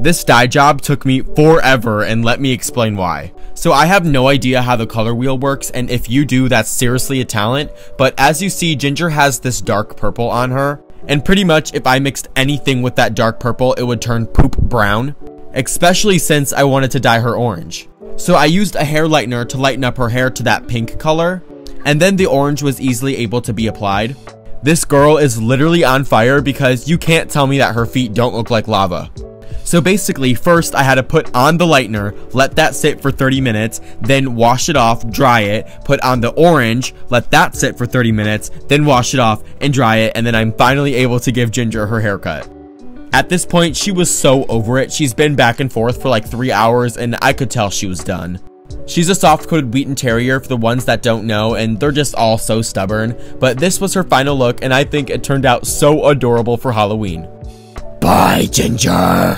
This dye job took me forever and let me explain why. So I have no idea how the color wheel works and if you do that's seriously a talent, but as you see Ginger has this dark purple on her and pretty much if I mixed anything with that dark purple it would turn poop brown, especially since I wanted to dye her orange. So I used a hair lightener to lighten up her hair to that pink color and then the orange was easily able to be applied. This girl is literally on fire because you can't tell me that her feet don't look like lava. So basically, first I had to put on the lightener, let that sit for 30 minutes, then wash it off, dry it, put on the orange, let that sit for 30 minutes, then wash it off and dry it, and then I'm finally able to give Ginger her haircut. At this point, she was so over it. She's been back and forth for like three hours and I could tell she was done. She's a soft-coated Wheaten Terrier for the ones that don't know, and they're just all so stubborn. But this was her final look, and I think it turned out so adorable for Halloween. Bye, Ginger.